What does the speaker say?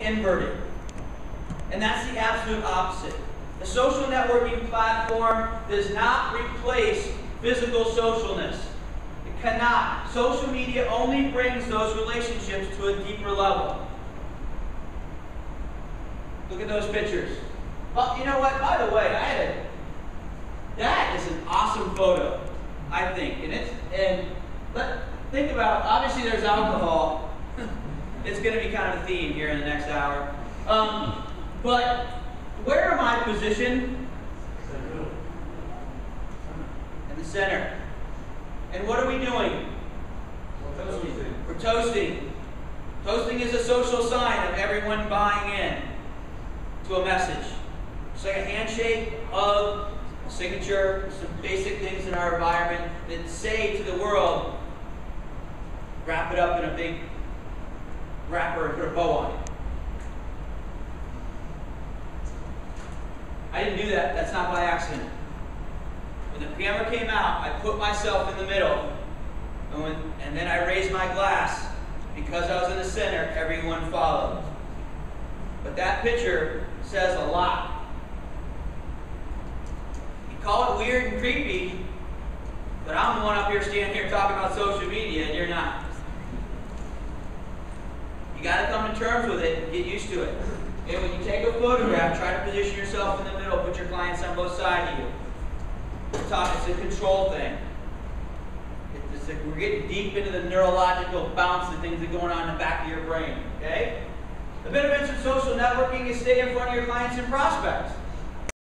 inverted. And that's the absolute opposite. A social networking platform does not replace physical socialness. It cannot. Social media only brings those relationships to a deeper level. Look at those pictures. Well, you know what? By the way, I had a, that is an awesome photo, I think. And it's and let think about obviously there's alcohol. It's going to be kind of a theme here in the next hour. Um, but where am I positioned? In the center. And what are we doing? Toasting. We're toasting. Toasting is a social sign of everyone buying in to a message. It's like a handshake, hug, a signature, some basic things in our environment that say to the world, wrap it up in a big wrapper and put a bow on it. I didn't do that. That's not by accident. When the camera came out, I put myself in the middle. And, when, and then I raised my glass. Because I was in the center, everyone followed. But that picture says a lot. You call it weird and creepy, but I'm the one up here standing here talking about social media, and you're not. You got to come to terms with it and get used to it. And when you take a photograph, try to position yourself in the middle, put your clients on both sides of you. It's a control thing. It's we're getting deep into the neurological bounce and things that are going on in the back of your brain. Okay? The benefits of social networking is stay in front of your clients and prospects.